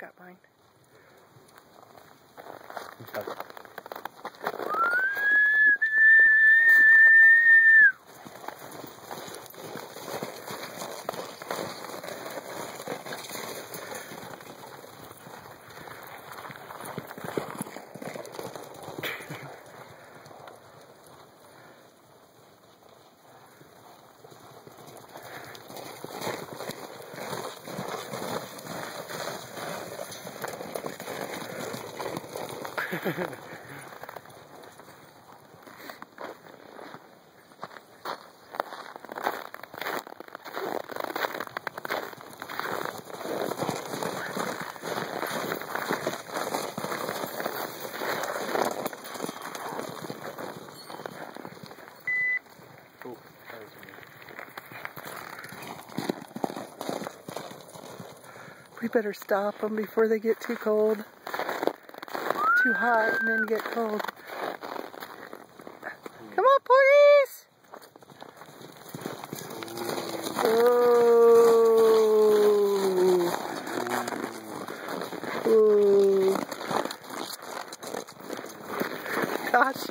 got mine. We better stop them before they get too cold. Too hot and then get cold. Mm. Come on, please! Oh. Oh. Gosh,